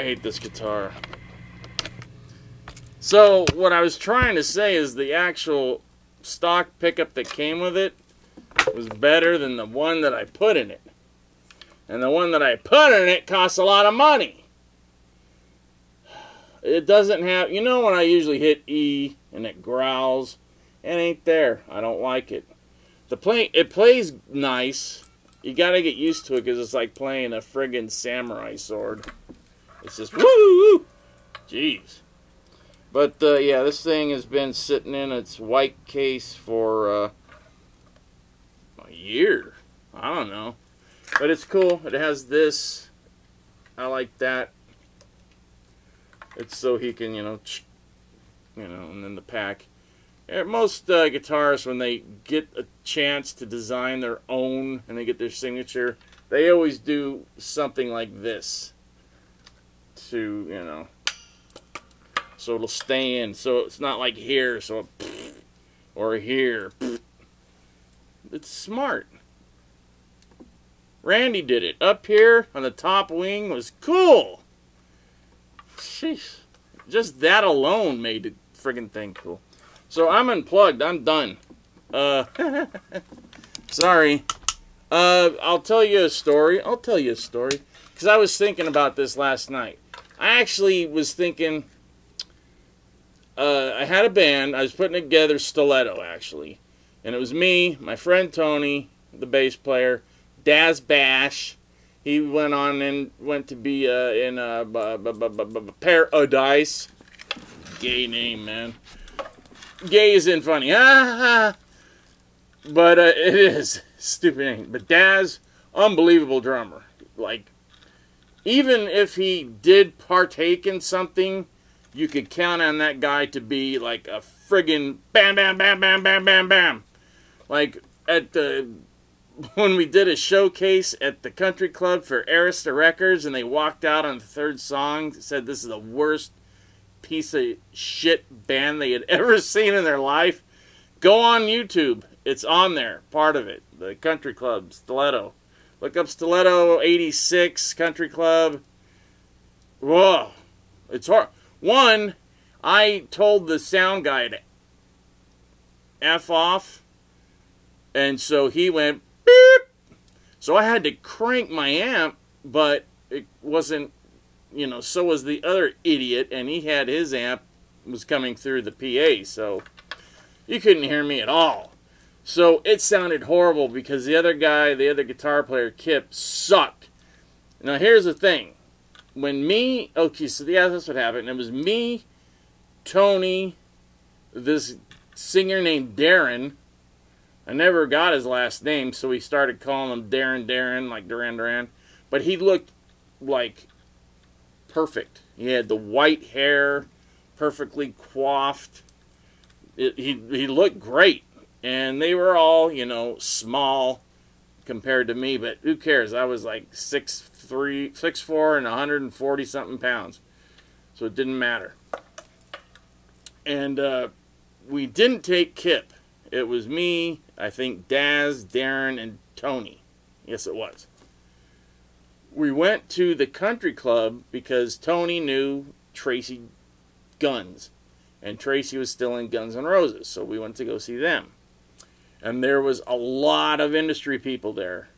I hate this guitar. So, what I was trying to say is the actual stock pickup that came with it was better than the one that I put in it. And the one that I put in it costs a lot of money. It doesn't have, you know, when I usually hit E and it growls, it ain't there. I don't like it. The play, it plays nice. You gotta get used to it because it's like playing a friggin' samurai sword. It's just woo woo. Jeez. But uh, yeah, this thing has been sitting in its white case for uh, a year. I don't know. But it's cool. It has this. I like that. It's so he can, you know, you know, and then the pack. Most uh, guitarists, when they get a chance to design their own and they get their signature, they always do something like this to, you know, so it'll stay in. So it's not like here, so or here. It's smart. Randy did it. Up here on the top wing was cool. Sheesh. Just that alone made the friggin' thing cool. So I'm unplugged. I'm done. Uh, sorry. Uh, I'll tell you a story. I'll tell you a story. Because I was thinking about this last night. I actually was thinking. Uh, I had a band. I was putting together Stiletto, actually. And it was me, my friend Tony, the bass player, Daz Bash. He went on and went to be uh, in uh, Paradise. Gay name, man. Gay isn't funny. Ah, but uh, it is stupid name. But Daz, unbelievable drummer. Like, even if he did partake in something, you could count on that guy to be like a friggin' bam, bam, bam, bam, bam, bam, bam. Like at the when we did a showcase at the country club for Arista Records, and they walked out on the third song, said this is the worst piece of shit band they had ever seen in their life. Go on YouTube. It's on there, part of it. The country club, Stiletto. Look up Stiletto 86 Country Club. Whoa. It's hard. One, I told the sound guy to F off. And so he went beep. So I had to crank my amp, but it wasn't, you know, so was the other idiot, and he had his amp was coming through the PA, so you couldn't hear me at all. So it sounded horrible because the other guy, the other guitar player, Kip, sucked. Now here's the thing. When me, okay, so yeah, that's what happened. It was me, Tony, this singer named Darren, I never got his last name, so we started calling him Darren Darren, like Duran Duran. But he looked like perfect. He had the white hair, perfectly coiffed. It, he he looked great, and they were all you know small compared to me. But who cares? I was like six three, six four, and 140 something pounds, so it didn't matter. And uh, we didn't take Kip. It was me, I think Daz, Darren, and Tony. Yes, it was. We went to the country club because Tony knew Tracii Guns, and Tracii was still in Guns N' Roses, so we went to go see them. And there was a lot of industry people there.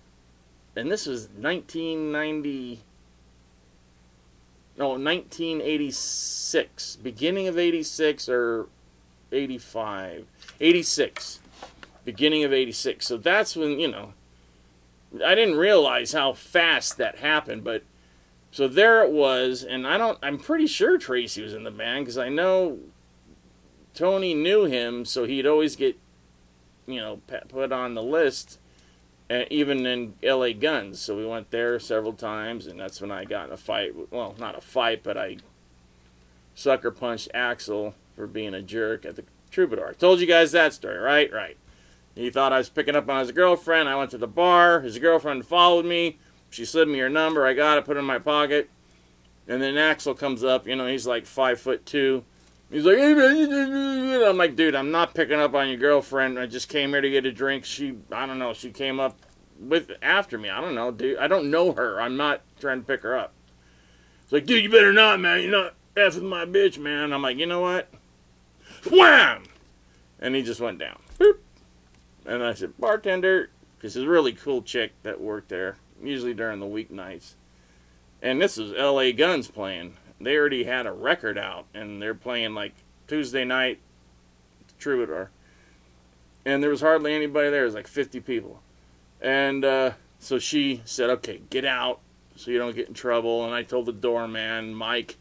And this was 1990. No, 1986. Beginning of 86 or 85. 86 beginning of 86. So that's when, you know, I didn't realize how fast that happened, but so there it was, and I don't, I'm pretty sure Tracii was in the band because I know Tony knew him, so he'd always get, you know, put on the list and even in L.A. Guns. So we went there several times, and that's when I got in a fight. Well, not a fight, but I sucker punched Axl for being a jerk at the Troubadour. I told you guys that story, right? Right. He thought I was picking up on his girlfriend. I went to the bar. His girlfriend followed me. She slid me her number. I got it, put it in my pocket. And then Axl comes up. You know, he's like five foot two. He's like, I'm like, dude, I'm not picking up on your girlfriend. I just came here to get a drink. She, I don't know, she came up with after me. I don't know, dude. I don't know her. I'm not trying to pick her up. It's like, dude, you better not, man. You're not effing my bitch, man. I'm like, you know what? Wham! And he just went down. Boop. And I said, bartender, because it's a really cool chick that worked there, usually during the weeknights. And this is L.A. Guns playing they already had a record out and they're playing like Tuesday night Troubadour. And there was hardly anybody there. It was like 50 people. And uh, so she said, okay, get out so you don't get in trouble. And I told the doorman, Mike,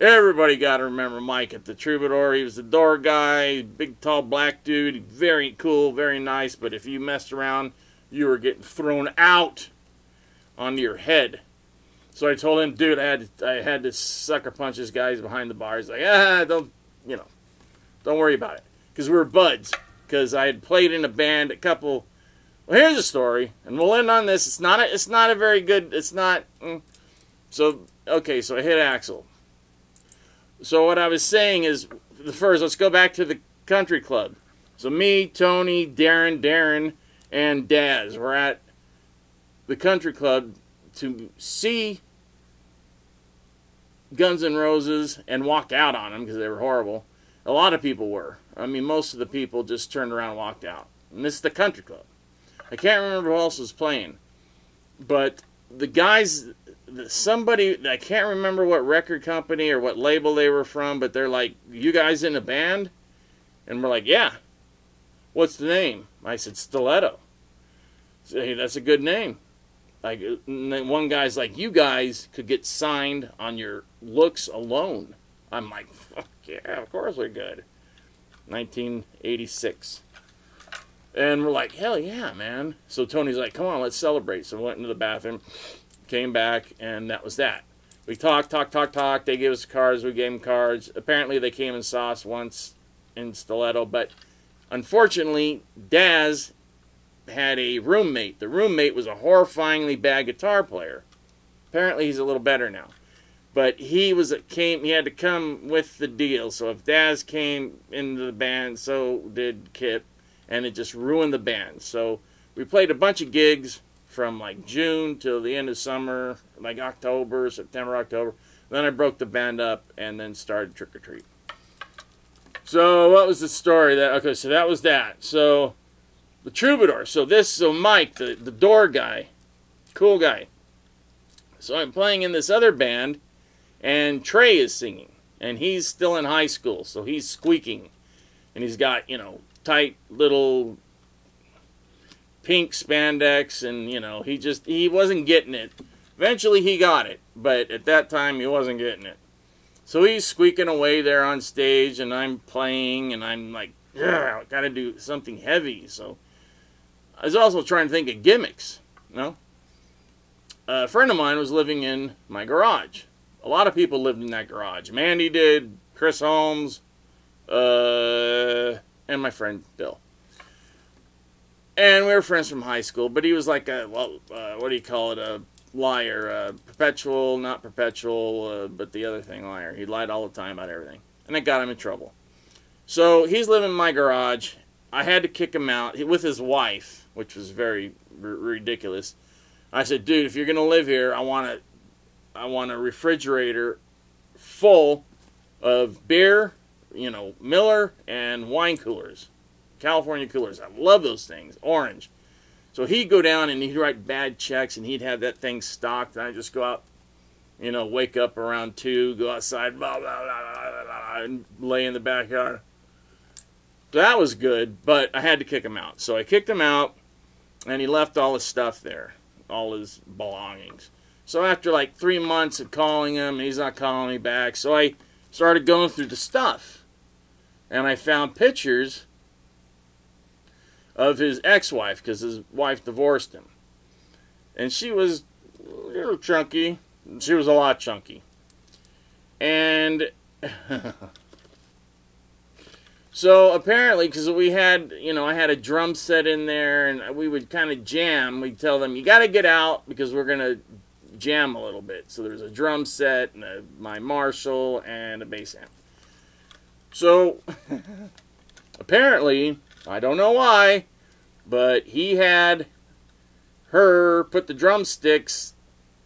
everybody got to remember Mike at the Troubadour. He was the door guy, big, tall, black dude. Very cool, very nice. But if you messed around, you were getting thrown out on your head. So I told him, dude, I had to, I had to sucker punch this guys behind the bar. He's like, ah, don't, you know, don't worry about it, because we were buds. Because I had played in a band, a couple. Well, here's a story, and we'll end on this. It's not a, it's not a very good. It's not. Mm. So okay, so I hit Axl. So what I was saying is, the first, let's go back to the country club. So me, Tony, Darren, Darren, and Daz were at the country club to see Guns N' Roses and walk out on them because they were horrible. A lot of people were. I mean, most of the people just turned around and walked out. And this is the country club. I can't remember who else was playing, but the guys, somebody, I can't remember what record company or what label they were from, but they're like, "You guys in a band?" And we're like, "Yeah." What's the name? I said, "Stiletto." So, hey, that's a good name. Like uh, one guy's like, you guys could get signed on your looks alone. I'm like, fuck yeah, of course we're good. 1986. And we're like, hell yeah, man. So Tony's like, come on, let's celebrate. So we went into the bathroom, came back, and that was that. We talked, talked, talked, talked. They gave us cards. We gave them cards. Apparently, they came in sauce once in stiletto, but unfortunately, Daz had a roommate. The roommate was a horrifyingly bad guitar player. Apparently, he's a little better now. But he was came. He had to come with the deal. So if Daz came into the band, so did Kip, and it just ruined the band. So we played a bunch of gigs from like June till the end of summer, like October, September, October. Then I broke the band up and then started Trick or Treat. So what was the story? That okay, so that was that. So the troubadour. So this, so Mike, the, the door guy, cool guy. So I'm playing in this other band, and Trey is singing, and he's still in high school, so he's squeaking, and he's got you know tight little pink spandex, and you know he just he wasn't getting it. Eventually he got it, but at that time he wasn't getting it. So he's squeaking away there on stage, and I'm playing, and I'm like, yeah, gotta do something heavy. So I was also trying to think of gimmicks. You know? A friend of mine was living in my garage. A lot of people lived in that garage. Mandy did, Chris Holmes, uh, and my friend Bill. And we were friends from high school, but he was like a, well, uh, what do you call it, a liar. Uh, perpetual, not perpetual, uh, but the other thing, liar. He lied all the time about everything. And it got him in trouble. So he's living in my garage. I had to kick him out with his wife which was very r- ridiculous. I said, dude, if you're gonna live here, I want a, I want a refrigerator full of beer, you know, Miller and wine coolers, California coolers. I love those things, orange. So he'd go down and he'd write bad checks, and he'd have that thing stocked, and I just go out, you know, wake up around two, go outside, blah blah blah blah blah, and lay in the backyard. That was good, but I had to kick him out. So I kicked him out and he left all his stuff there, all his belongings. So after like three months of calling him, he's not calling me back. So I started going through the stuff, and I found pictures of his ex-wife because his wife divorced him, and she was a little chunky. She was a lot chunky, and so apparently, because we had, you know, I had a drum set in there, and we would kind of jam. We'd tell them, "You got to get out because we're gonna jam a little bit." So there's a drum set, and a, my Marshall, and a bass amp. So apparently, I don't know why, but he had her put the drumsticks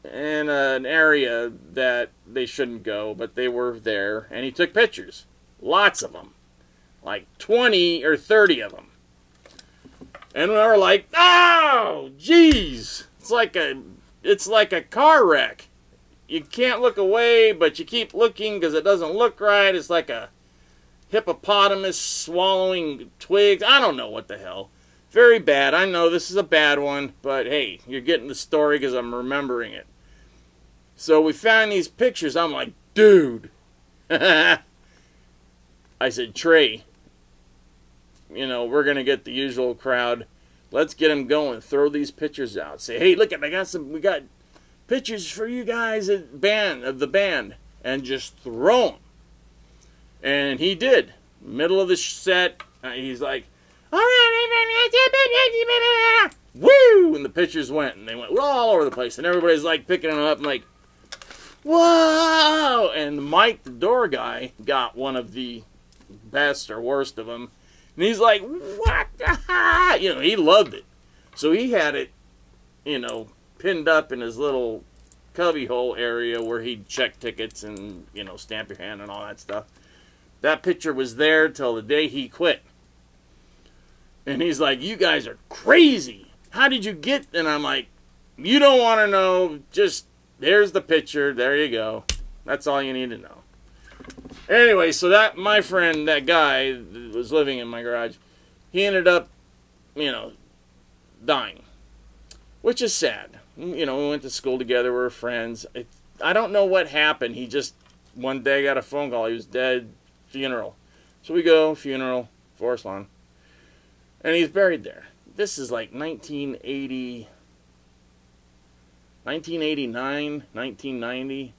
in an area that they shouldn't go, but they were there, and he took pictures. Lots of them. Like 20 or 30 of them. And we were like, oh, jeez. It's like a it's like a car wreck. You can't look away, but you keep looking because it doesn't look right. It's like a hippopotamus swallowing twigs. I don't know what the hell. Very bad. I know this is a bad one, but hey, you're getting the story because I'm remembering it. So we found these pictures. I'm like, dude. I said, Trey, you know, we're going to get the usual crowd. Let's get them going. Throw these pictures out. Say, hey, look at, I got some, we got pictures for you guys at band, of the band. And just throw them. And he did. Middle of the set, uh, he's like, all right, woo! And the pictures went, and they went all over the place. And everybody's like picking them up, and like, whoa! And Mike, the door guy, got one of the best or worst of them. And he's like, what? You know, he loved it. So he had it, you know, pinned up in his little cubbyhole area where he'd check tickets and, you know, stamp your hand and all that stuff. That picture was there till the day he quit. And he's like, You guys are crazy. How did you get? And I'm like, You don't want to know. Just there's the picture. There you go. That's all you need to know. Anyway, so that my friend, that guy was living in my garage, he ended up, you know, dying, which is sad. Mm, you know, we went to school together. We were friends. I, I don't know what happened. He just one day got a phone call. He was dead. Funeral. So we go funeral, Forest Lawn, and he's buried there. This is like 1980. 1989, 1990.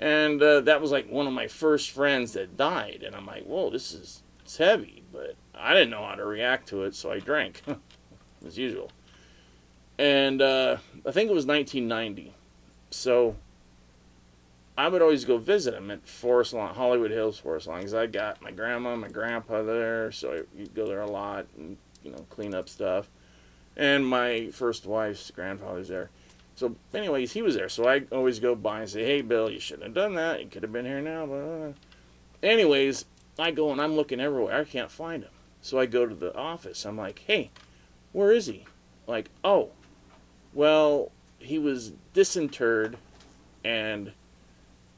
And uh, that was like one of my first friends that died. And I'm like, whoa, this is it's heavy. But I didn't know how to react to it, so I drank, as usual. And uh, I think it was 1990. So I would always go visit him at Forest Lawn, Hollywood Hills Forest Lawn, because I got my grandma, my grandpa there, so I would go there a lot and you know clean up stuff and my first wife's grandfather's there. So, anyways, he was there. So I always go by and say, "Hey, Bill, you shouldn't have done that. You could have been here now." But anyways, I go and I'm looking everywhere. I can't find him. So I go to the office. I'm like, "Hey, where is he?" Like, "Oh, well, he was disinterred, and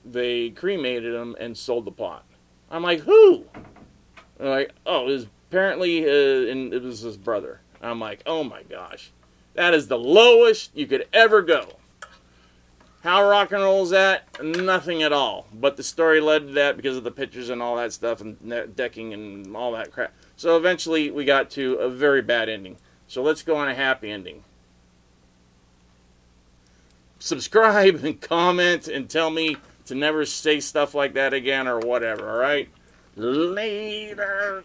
they cremated him and sold the pot. I'm like, "Who?" They're like, "Oh, it was apparently, uh, and it was his brother." I'm like, oh my gosh, that is the lowest you could ever go. How rock and roll is that? Nothing at all. But the story led to that because of the pictures and all that stuff and decking and all that crap. So eventually we got to a very bad ending. So let's go on a happy ending. Subscribe and comment and tell me to never say stuff like that again or whatever, alright? Later.